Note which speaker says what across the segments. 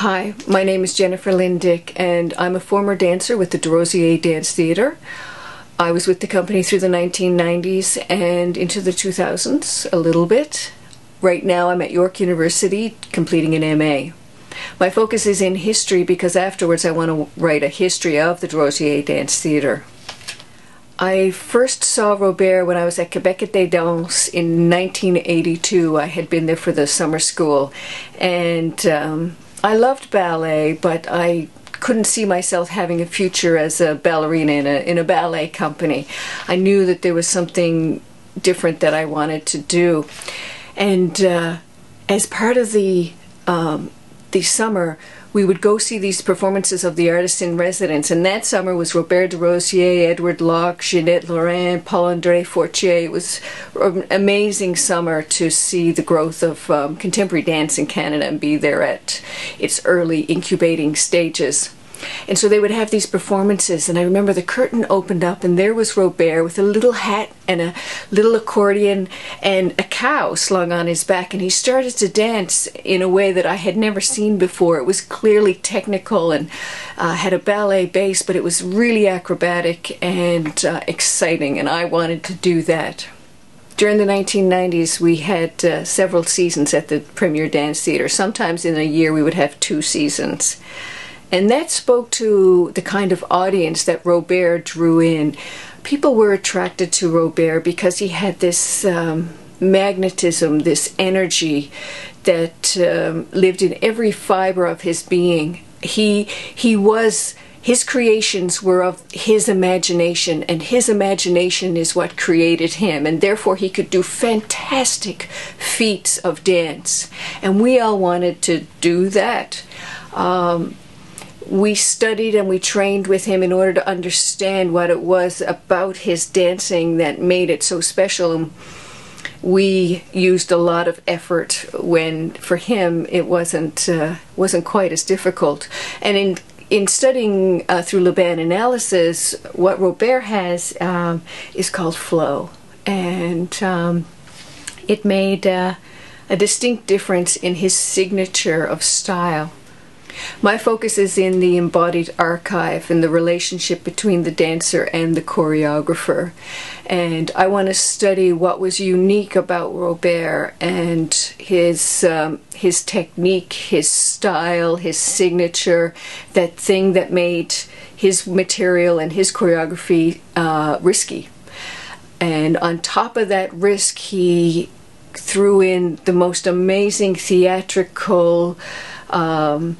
Speaker 1: Hi, my name is Jennifer Lynn Dick, and I'm a former dancer with the Desrosiers Dance Theatre. I was with the company through the 1990s and into the 2000s a little bit. Right now I'm at York University completing an MA. My focus is in history because afterwards I want to write a history of the Desrosiers Dance Theatre. I first saw Robert when I was at Québec Été Danse in 1982. I had been there for the summer school and um, I loved ballet, but I couldn't see myself having a future as a ballerina in a, in a ballet company. I knew that there was something different that I wanted to do. And uh, as part of the, um, the summer, we would go see these performances of the artists in residence. And that summer was Robert Desrosiers, Edward Lock, Ginette Laurin, Paul-André Fortier. It was an amazing summer to see the growth of um, contemporary dance in Canada and be there at its early incubating stages. And so they would have these performances, and I remember the curtain opened up, and there was Robert with a little hat and a little accordion and a cow slung on his back, and he started to dance in a way that I had never seen before. It was clearly technical and uh, had a ballet base, but it was really acrobatic and uh, exciting, and I wanted to do that. During the 1990s, we had uh, several seasons at the Premiere Dance Theatre. Sometimes in a year, we would have two seasons. And that spoke to the kind of audience that Robert drew in. People were attracted to Robert because he had this um, magnetism, this energy that um, lived in every fiber of his being. He, he was his creations were of his imagination, and his imagination is what created him, and therefore he could do fantastic feats of dance. And we all wanted to do that. Um, we studied and we trained with him in order to understand what it was about his dancing that made it so special. We used a lot of effort when, for him, it wasn't uh, wasn't quite as difficult. And in in studying uh, through Laban analysis, what Robert has um, is called flow, and um, it made uh, a distinct difference in his signature of style. My focus is in the embodied archive and the relationship between the dancer and the choreographer. And I want to study what was unique about Robert and his, um, his technique, his style, his signature, that thing that made his material and his choreography uh, risky. And on top of that risk, he threw in the most amazing theatrical um,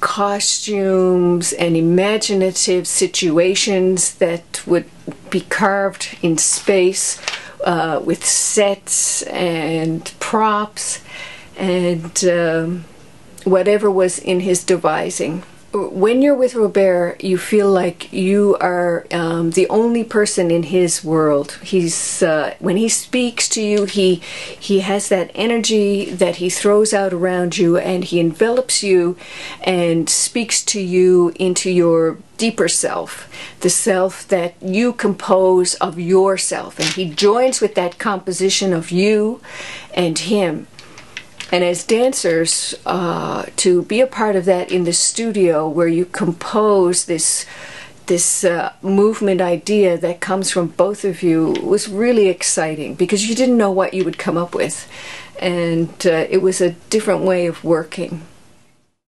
Speaker 1: costumes and imaginative situations that would be carved in space uh, with sets and props and um, whatever was in his devising when you're with Robert, you feel like you are um, the only person in his world. He's uh, when he speaks to you, he he has that energy that he throws out around you, and he envelops you and speaks to you into your deeper self, the self that you compose of yourself, and he joins with that composition of you and him and as dancers, uh, to be a part of that in the studio where you compose this this uh, movement idea that comes from both of you was really exciting because you didn't know what you would come up with. And uh, it was a different way of working.